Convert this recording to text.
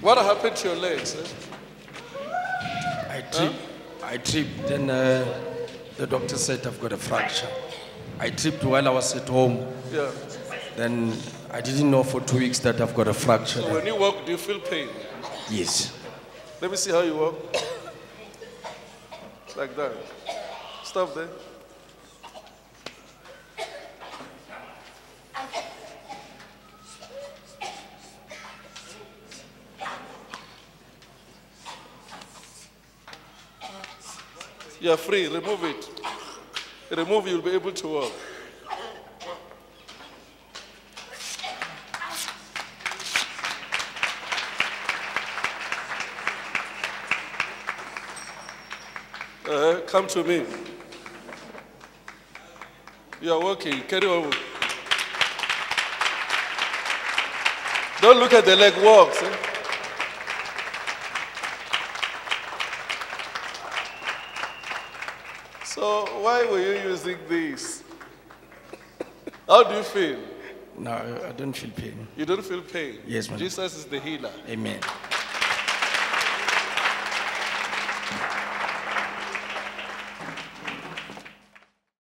What happened to your legs? eh? I tripped. I tripped. Then uh, the doctor said I've got a fracture. I tripped while I was at home. Yeah. Then I didn't know for two weeks that I've got a fracture. So when you walk, do you feel pain? Yes. Let me see how you walk. Like that. Stop there. You are free. Remove it. Remove, you'll be able to walk. Uh, come to me. You are working. Carry on. Don't look at the leg walks. eh? So why were you using this? How do you feel? No, I don't feel pain. You don't feel pain. Yes, ma'am. Jesus is the healer. Amen.